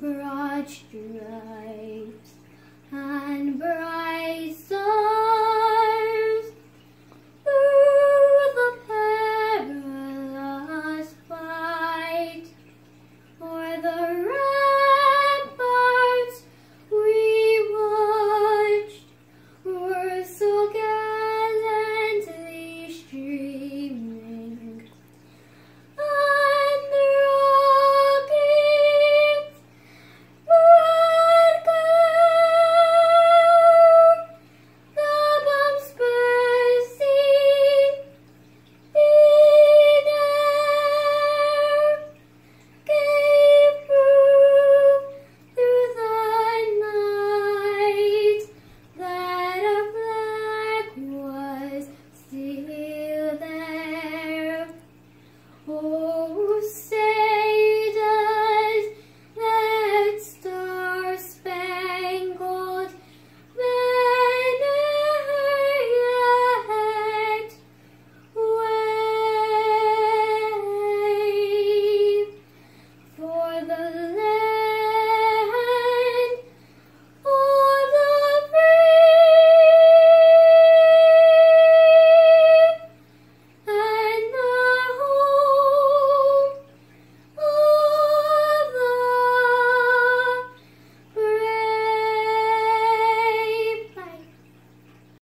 broad stripes and broad